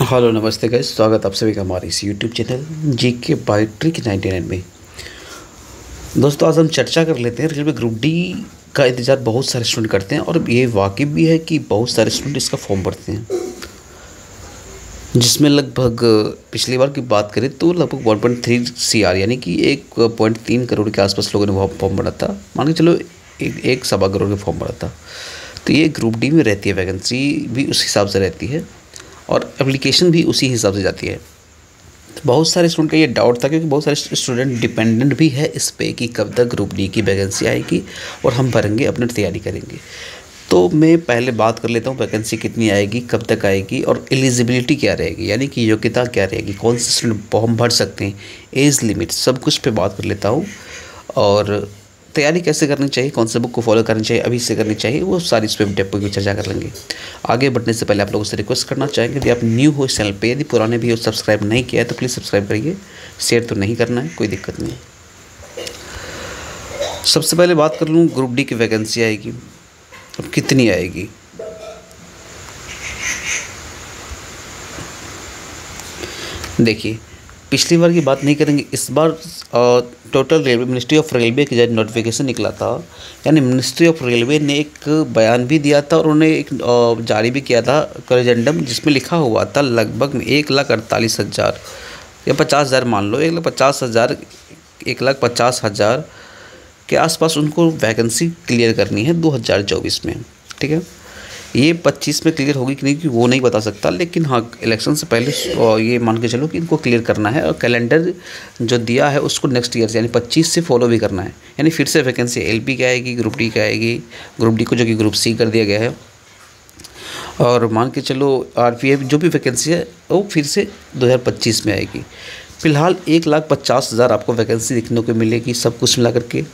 Hello नमस्ते guys स्वागत आप सभी का हमारे इस यूट्यूब चैनल जी के बाई ट्रिक नाइन्टी नाइन में। दोस्तों, आज हम चर्चा कर लेते हैं रेलवे ग्रुप डी का इंतज़ार बहुत सारे स्टूडेंट करते हैं और ये वाकिफ भी है कि बहुत सारे स्टूडेंट इसका फॉर्म भरते हैं। जिसमें लगभग, पिछली बार की बात करें तो लगभग one point three C R यानी कि एक पॉइंट तीन करोड़ के आसपास लोगों ने वहाँ फॉर्म भरा था। मान के चलो, एक एक सवा करोड़ के फॉर्म भरा था। तो ये ग्रुप डी में रहती है वैकेंसी भी उस हिसाब से रहती है। और एप्लीकेशन भी उसी हिसाब से जाती है। तो बहुत सारे स्टूडेंट का ये डाउट था क्योंकि बहुत सारे स्टूडेंट डिपेंडेंट भी है इस पे कि कब तक ग्रुप डी की वैकेंसी आएगी और हम भरेंगे, अपनी तैयारी करेंगे। तो मैं पहले बात कर लेता हूँ वैकेंसी कितनी आएगी, कब तक आएगी और एलिजिबिलिटी क्या रहेगी, यानी कि योग्यता क्या रहेगी, कौन से स्टूडेंट फॉर्म भर सकते हैं एज लिमिट सब कुछ पे बात कर लेता हूँ। और तैयारी कैसे करनी चाहिए? कौन से बुक को फॉलो करनी चाहिए? अभी से करनी चाहिए? वो सारी इस पर टेप की चर्चा कर लेंगे। आगे बढ़ने से पहले आप लोगों से रिक्वेस्ट करना चाहेंगे, यदि आप न्यू हो इस चैनल पर यदि पुराने भी हो सब्सक्राइब नहीं किया है तो प्लीज़ सब्सक्राइब करिए। शेयर तो नहीं करना है, कोई दिक्कत नहीं सबसे पहले बात कर लूँ ग्रुप डी की वैकेंसी आएगी। अब कितनी आएगी? देखिए पिछली बार की बात नहीं करेंगे, इस बार total railway ministry of railway की जब नोटिफिकेशन निकला था, यानी मिनिस्ट्री ऑफ़ रेलवे ने एक बयान भी दिया था और उन्होंने एक जारी भी किया था करेजेंडम जिसमें लिखा हुआ था लगभग एक लाख अड़तालीस हज़ार, या पचास हज़ार मान लो, एक लाख पचास हज़ार, एक लाख पचास हज़ार के आसपास उनको वैकेंसी क्लियर करनी है दो हज़ार चौबीस में, ठीक है? ये पच्चीस में क्लियर होगी कि नहीं कि वो नहीं बता सकता, लेकिन हाँ इलेक्शन से पहले ये मान के चलो कि इनको क्लियर करना है, और कैलेंडर जो दिया है उसको नेक्स्ट ईयर से, यानी पच्चीस से फॉलो भी करना है। यानी फिर से वैकेंसी एल की आएगी ग्रुप डी की आएगी ग्रुप डी को जो कि ग्रुप सी कर दिया गया है। और मान के चलो आर पी एफ़ जो भी वैकेंसी है, वो फिर से दो हज़ार पच्चीस में आएगी। फ़िलहाल एक लाख पचास हज़ार आपको वैकेंसी देखने को मिलेगी, सब कुछ मिला करके।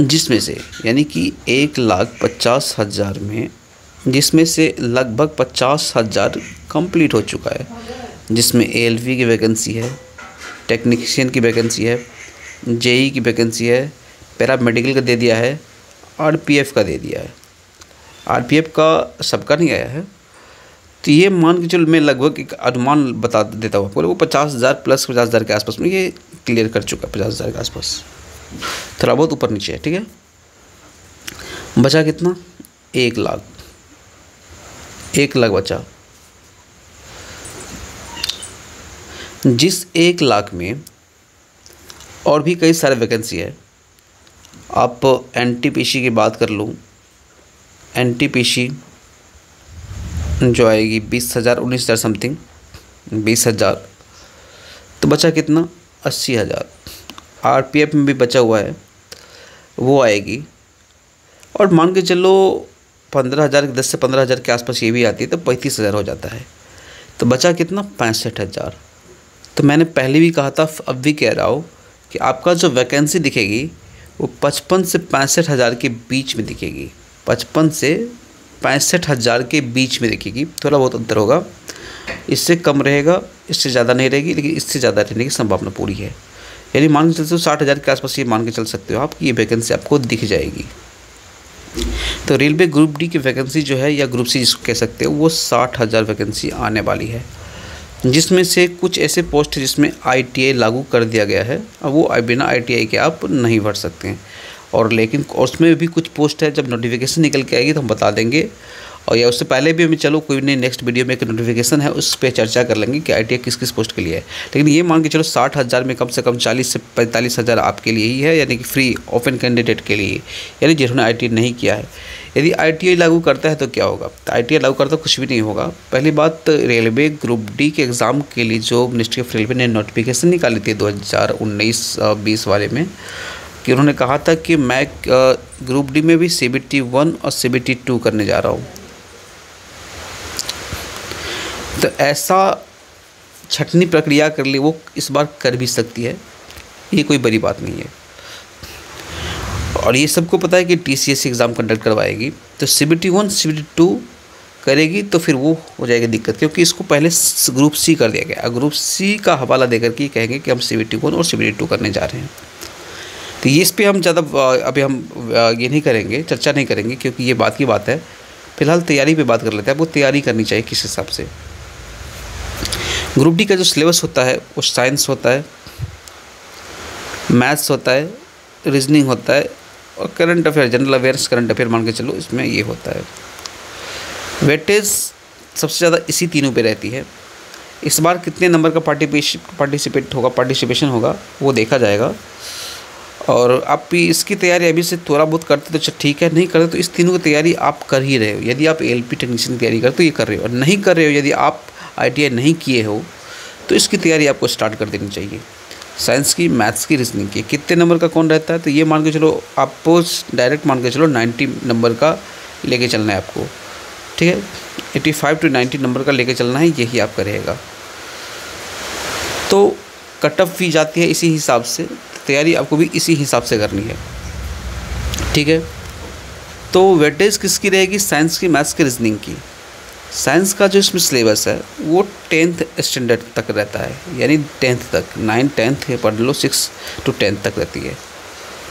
जिसमें से, यानी कि एक लाख पचास हज़ार में, जिसमें से लगभग पचास हज़ार कंप्लीट हो चुका है। जिसमें ए की वैकेंसी है टेक्नीशियन की वैकेंसी है जेई की वैकेंसी है पैरा मेडिकल का दे दिया है आरपीएफ का दे दिया है। आरपीएफ का सबका नहीं आया है। तो ये मान के चलो, मैं लगभग एक अनुमान बता देता हूँ आपको, वो पचास हज़ार प्लस पचास हज़ार के आसपास में ये क्लियर कर चुका है, पचास हज़ार के आसपास। थोड़ा बहुत ऊपर नीचे है, ठीक है? बचा कितना? एक लाख। एक लाख बचा। जिस एक लाख में और भी कई सारे वैकेंसी है, आप एन की बात कर लूँ एन जो आएगी बीस हज़ार, उन्नीस हज़ार समथिंग बीस हज़ार तो बचा कितना? अस्सी हज़ार। आरपीएफ में भी बचा हुआ है, वो आएगी। और मान के चलो पंद्रह हज़ार दस से पंद्रह हज़ार के आसपास ये भी आती है तो पैंतीस हज़ार हो जाता है। तो बचा कितना? पैंसठ हज़ार। तो मैंने पहले भी कहा था, अब भी कह रहा हूँ कि आपका जो वैकेंसी दिखेगी, वो पचपन से पैंसठ हज़ार के बीच में दिखेगी। पचपन से पैंसठ हज़ार के बीच में दिखेगी। थोड़ा बहुत अंतर होगा। इससे कम रहेगा, इससे ज़्यादा नहीं रहेगी, लेकिन इससे ज़्यादा रहने की संभावना पूरी है। यानी मान के चलते हो, साठ हज़ार के आसपास ये मान के चल सकते हो। आप कि ये वैकेंसी आपको दिख जाएगी। तो रेलवे ग्रुप डी की वैकेंसी जो है या ग्रुप सी जिसको कह सकते हो, वो साठ हज़ार वैकेंसी आने वाली है। जिसमें से कुछ ऐसे पोस्ट है जिसमें आई लागू कर दिया गया है, और वो बिना आई के आप नहीं भर सकते हैं। और लेकिन उसमें भी कुछ पोस्ट है, जब नोटिफिकेशन निकल के आएगी तो हम बता देंगे। और या उससे पहले भी हमें, चलो कोई नहीं नेक्स्ट वीडियो में एक नोटिफिकेशन है, उस पर चर्चा कर लेंगे कि आई किस किस पोस्ट के लिए है। लेकिन ये मान के चलो साठ हज़ार में कम से कम चालीस से पैंतालीस हज़ार आपके लिए ही है, यानी कि फ्री ओपन कैंडिडेट के लिए यानी जिन्होंने आई नहीं किया है। यदि आई लागू करता है तो क्या होगा? तो आई लागू करता कुछ भी नहीं होगा। पहली बात, रेलवे ग्रुप डी के एग्ज़ाम के लिए जो मिनिस्ट्री ऑफ़ रेलवे ने नोटिफिकेशन निकाली थी दो हज़ार उन्नीस बीस वाले में, कि उन्होंने कहा था कि मैं ग्रुप डी में भी सी बी टी वन और सी बी टी टू करने जा रहा हूँ। तो ऐसा छटनी प्रक्रिया कर ली, वो इस बार कर भी सकती है। ये कोई बड़ी बात नहीं है। और ये सबको पता है कि T C S exam conduct करवाएगी। तो C B T one C B T two करेगी तो फिर वो हो जाएगी दिक्कत, क्योंकि इसको पहले ग्रुप सी कर दिया गया। ग्रुप सी का हवाला देकर के कहेंगे कि हम सी बी टी वन और सी बी टी टू करने जा रहे हैं। तो ये इस पर हम ज़्यादा अभी हम ये नहीं करेंगे, चर्चा नहीं करेंगे, क्योंकि ये बात की बात है। फ़िलहाल तैयारी पे बात कर लेते हैं। आपको तैयारी करनी चाहिए किस हिसाब से। ग्रुप डी का जो सिलेबस होता है, वो साइंस होता है, मैथ्स होता है, रीजनिंग होता है और current affair, general awareness, current affair मान के चलो, इसमें ये होता है। वेटेज सबसे ज़्यादा इसी तीनों पे रहती है। इस बार कितने नंबर का पार्टिसिपेट पार्टिसिपेट होगा, पार्टिसिपेशन होगा, वो देखा जाएगा। और आप भी इसकी तैयारी अभी से थोड़ा बहुत करते तो ठीक है, नहीं करते तो इस तीनों की तैयारी आप कर ही रहे हो। यदि आप एल पी टेक्नीशियन की तैयारी करते तो ये कर रहे हो, और नहीं कर रहे हो, यदि आप आई नहीं किए हो तो इसकी तैयारी आपको स्टार्ट कर देनी चाहिए। साइंस की मैथ्स की रीजनिंग की, कितने नंबर का कौन रहता है तो ये मान के चलो आपको डायरेक्ट मान के चलो नाइन्टी नंबर का लेके चलना है आपको। ठीक है? Eighty five to ninety number का लेके चलना है, यही आपका रहेगा। तो कट ऑफ़ भी जाती है इसी हिसाब से, तैयारी आपको भी इसी हिसाब से करनी है। ठीक है? तो वेटेज किसकी रहेगी? साइंस की मैथ्स की रीजनिंग की। साइंस का जो इसमें सिलेबस है, वो टेंथ स्टैंडर्ड तक रहता है। यानी टेंथ तक नाइन टेंथ पढ़ लो सिक्स टू टेंथ तक रहती है।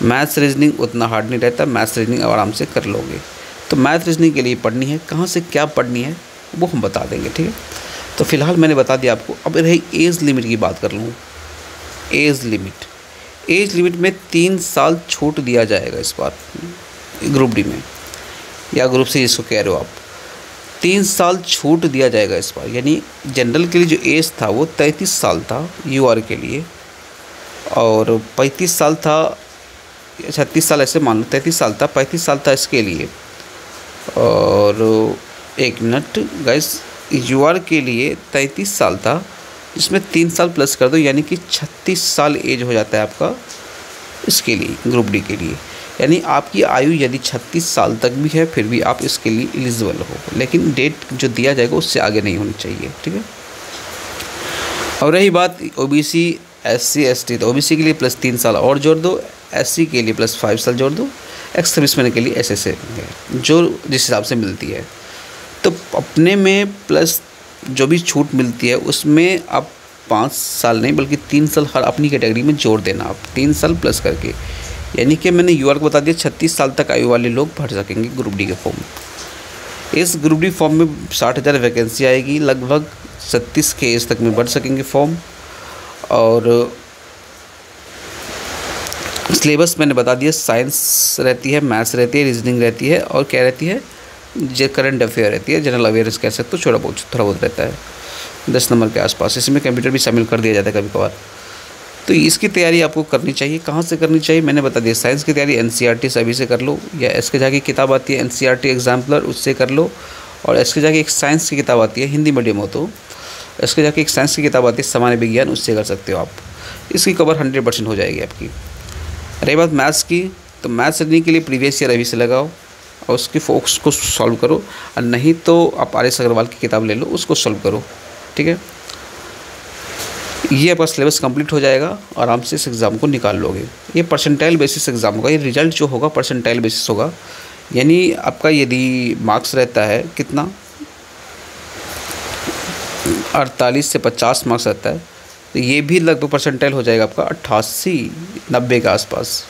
मैथ्स रीजनिंग उतना हार्ड नहीं रहता मैथ्स रीजनिंग आराम से कर लोगे। तो मैथ रीजनिंग के लिए पढ़नी है, कहाँ से क्या पढ़नी है, वो हम बता देंगे, ठीक है? तो फ़िलहाल मैंने बता दिया आपको, अब रही एज लिमिट की बात कर लूँ। एज लिमिट एज लिमिट में तीन साल छूट दिया जाएगा इस बार ग्रुप डी में। या ग्रुप सी जिसको कह रहे हो आप। तीन साल छूट दिया जाएगा इस बार। यानी जनरल के लिए जो एज था वो तैंतीस साल था यूआर के लिए। और पैंतीस साल था, छत्तीस साल ऐसे मान लो, तैंतीस साल था, पैंतीस साल था इसके लिए। और एक मिनट गैस यू के लिए तैंतीस साल था, इसमें तीन साल प्लस कर दो, यानी कि छत्तीस साल एज हो जाता है आपका इसके लिए ग्रुप डी के लिए। यानी आपकी आयु यदि छत्तीस साल तक भी है, फिर भी आप इसके लिए एलिजिबल हो। लेकिन डेट जो दिया जाएगा, उससे आगे नहीं होनी चाहिए, ठीक है? और रही बात O B C S C S T तो ओ बी सी के लिए प्लस तीन साल और जोड़ दो एस सी के लिए प्लस फाइव साल जोड़ दो एक्स सर्विसमैन के लिए एस एस ए जो जिस हिसाब से मिलती है। तो अपने में प्लस जो भी छूट मिलती है, उसमें आप पाँच साल नहीं, बल्कि तीन साल हर अपनी कैटेगरी में जोड़ देना आप। तीन साल प्लस करके। यानी कि मैंने यूआर को बता दिया, छत्तीस साल तक आयु वाले लोग भर सकेंगे ग्रुप डी के फॉर्म इस ग्रुप डी फॉर्म में साठ हज़ार वैकेंसी आएगी, लगभग छत्तीस के एज तक में भर सकेंगे फॉर्म और सिलेबस मैंने बता दिया साइंस रहती है मैथ्स रहती है रीजनिंग रहती है और क्या रहती है? जो करंट अफेयर रहती है जनरल अवेयरनेस कह सकते हो, थोड़ा बहुत थोड़ा बहुत रहता है। दस नंबर के आसपास, इसमें कंप्यूटर भी शामिल कर दिया जाता है कभी कभार तो इसकी तैयारी आपको करनी चाहिए। कहाँ से करनी चाहिए? मैंने बता दिया, साइंस की तैयारी एन से अभी से कर लो, या इसके जाके किताब आती है एन एग्जाम्पलर उससे कर लो, और इसके जाके एक साइंस की किताब आती है, हिंदी मीडियम हो तो इसके जाके एक साइंस की किताब आती है, सामान्य विज्ञान, उससे कर सकते हो आप। इसकी कवर हंड्रेड परसेंट हो जाएगी आपकी। रही बात मैथ्स की तो मैथ्स रीजनिंग के लिए प्रीवियस ईयर अभी से लगाओ, और उसकी फोक्स को सॉल्व करो, और नहीं तो आप आर एस अग्रवाल की किताब ले लो, उसको सॉल्व करो, ठीक है? ये आपका सिलेबस कंप्लीट हो जाएगा, आराम से इस एग्ज़ाम को निकाल लोगे। ये परसेंटाइल बेसिस एग्ज़ाम होगा, ये रिज़ल्ट जो होगा परसेंटाइल बेसिस होगा। यानी आपका यदि मार्क्स रहता है, कितना? अड़तालीस से पचास मार्क्स रहता है तो ये भी लगभग परसेंटाइल हो जाएगा आपका अट्ठासी, नब्बे के आसपास।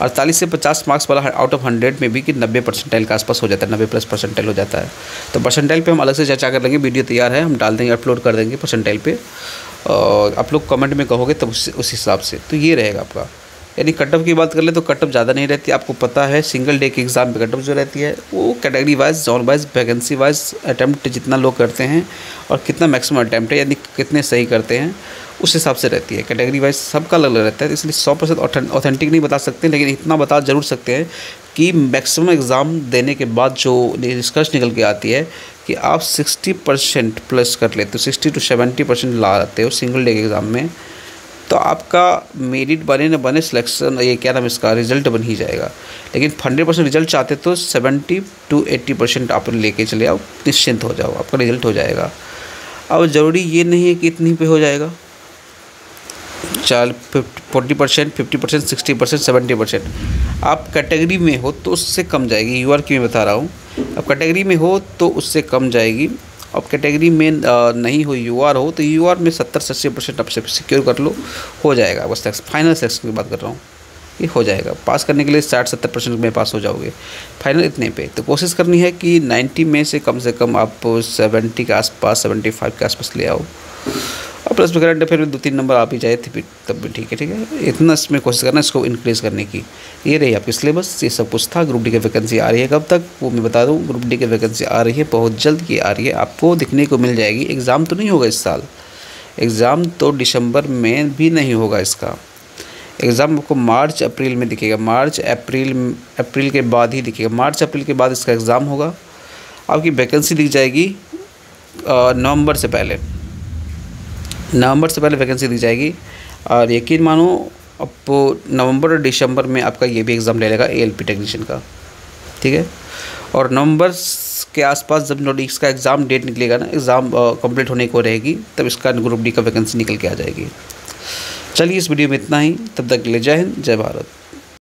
अड़तालीस से पचास मार्क्स वाला आउट ऑफ़ हंड्रेड में भी कि नब्बे परसेंटाइल के आसपास हो जाता है, नब्बे प्लस परसेंटाइल हो जाता है। तो परसेंटाइल पे हम अलग से चर्चा कर लेंगे, वीडियो तैयार है, हम डाल देंगे अपलोड कर देंगे परसेंटाइल पे। और आप लोग कमेंट में कहोगे तब उस उस हिसाब से। तो ये रहेगा आपका। यानी कटअप की बात कर ले तो कटअप ज़्यादा नहीं रहती। आपको पता है सिंगल डे के एग्ज़ाम पे कटअप जो रहती है, वो category wise zone wise vacancy wise attempt जितना लोग करते हैं और कितना मैक्सिमम अटैम्प्ट है, यानी कितने सही करते हैं, उस हिसाब से रहती है। कैटेगरी वाइज सबका अलग अलग रहता है इसलिए सौ परसेंट ऑथेंटिक नहीं बता सकते, लेकिन इतना बता ज़रूर सकते हैं कि मैक्सिमम एग्ज़ाम देने के बाद जो निष्कर्ष निकल के आती है कि आप सिक्सटी परसेंट प्लस कर लेते हो सिक्सटी टू सेवेंटी परसेंट ला आते हो सिंगल डे के एग्ज़ाम में तो आपका मेरिट बने न बने सिलेक्शन ये क्या नाम इसका रिज़ल्ट बन ही जाएगा। लेकिन हंड्रेड परसेंट रिज़ल्ट चाहते तो सेवेंटी टू एट्टी परसेंट आप लेके चले आओ, निश्चिंत हो जाओ, आपका रिज़ल्ट हो जाएगा। अब ज़रूरी ये नहीं है कि इतनी पे हो जाएगा। चाल forty percent, fifty percent, sixty percent, seventy percent. आप कैटेगरी में हो तो उससे कम जाएगी। यू आर की मैं बता रहा हूँ। अब कैटेगरी में हो तो उससे कम जाएगी। अब कैटेगरी में नहीं हो, यू आर हो तो यू आर में सत्तर से अस्सी परसेंट आप सिक्योर कर लो। हो जाएगा। बस फाइनल सेक्शन की बात कर रहा हूँ। ये हो जाएगा। पास करने के लिए साठ सत्तर परसेंट में पास हो जाओगे। फाइनल इतने पे। तो कोशिश करनी है कि नाइन्टी में से कम से कम आप सेवेंटी के आसपास, सेवेंटी फाइव के आसपास ले आओ। और प्लस में करंट अफेयर में दो तीन नंबर आप ही जाए थे भी तब भी ठीक है ठीक है। इतना इसमें कोशिश करना, इसको इंक्रीज़ करने की। ये रही आपकी सिलेबस ये सब कुछ था। ग्रुप डी की वैकेंसी आ रही है कब तक, वो मैं बता दूँ। ग्रुप डी की वैकेंसी आ रही है, बहुत जल्द की आ रही है। आपको दिखने को मिल जाएगी। एग्ज़ाम तो नहीं होगा इस साल। एग्ज़ाम तो दिसंबर में भी नहीं होगा इसका। एग्ज़ाम आपको मार्च, अप्रैल में दिखेगा। मार्च, अप्रैल अप्रैल के बाद ही दिखेगा। मार्च, अप्रैल के बाद इसका एग्ज़ाम होगा। आपकी वैकेंसी दिख जाएगी नवंबर से पहले। नवंबर से पहले वैकेंसी दी जाएगी। और यकीन मानो अब नवंबर और दिसंबर में आपका ये भी एग्ज़ाम ले लेगा ए टेक्नीशियन का। ठीक है? और नवंबर के आसपास जब नोटिक्स का एग्ज़ाम डेट निकलेगा ना एग्ज़ाम कंप्लीट होने को रहेगी, तब इसका ग्रुप डी का वैकेंसी निकल के आ जाएगी। चलिए इस वीडियो में इतना ही। तब तक ले जय हिंद, जय भारत।